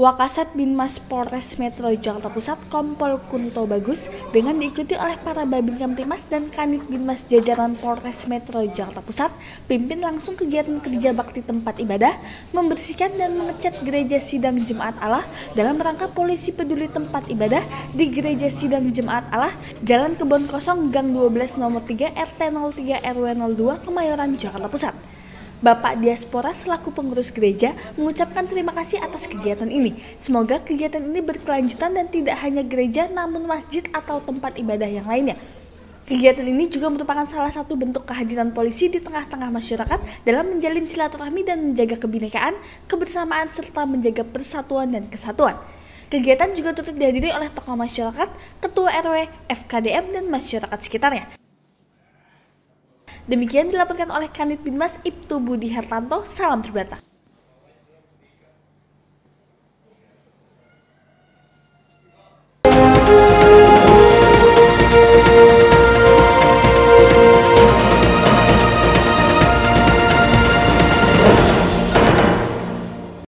Wakasat Binmas Polres Metro Jakarta Pusat Kompol Kunto Bagus dengan diikuti oleh para Babin Kamtimas dan Kanit Binmas jajaran Polres Metro Jakarta Pusat pimpin langsung kegiatan kerja bakti tempat ibadah, membersihkan dan mengecat gereja sidang Jemaat Allah dalam rangka polisi peduli tempat ibadah di gereja sidang Jemaat Allah Jalan Kebon Kosong Gang 12 nomor 3 RT 03 RW 02 Kemayoran Jakarta Pusat. Bapak Diaspora selaku pengurus gereja mengucapkan terima kasih atas kegiatan ini. Semoga kegiatan ini berkelanjutan dan tidak hanya gereja namun masjid atau tempat ibadah yang lainnya. Kegiatan ini juga merupakan salah satu bentuk kehadiran polisi di tengah-tengah masyarakat dalam menjalin silaturahmi dan menjaga kebinekaan, kebersamaan, serta menjaga persatuan dan kesatuan. Kegiatan juga turut dihadiri oleh tokoh masyarakat, ketua RW, FKDM, dan masyarakat sekitarnya. Demikian dilaporkan oleh Kanit Binmas Ibtu Budi Hartanto. Salam terbata.